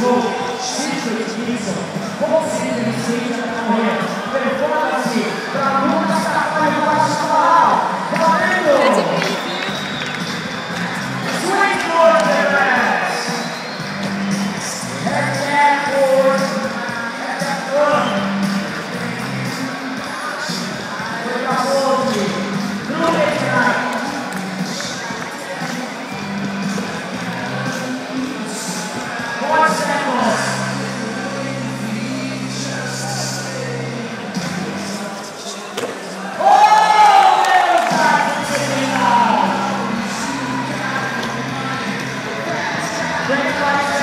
Globo, Cícero Espírito, Conselho de Ciência da prepara-se para Lucas Carvalho Pascoal, valendo! Swing for the rest! Head backward, É backward! Foi para onde? Número Sacrifice.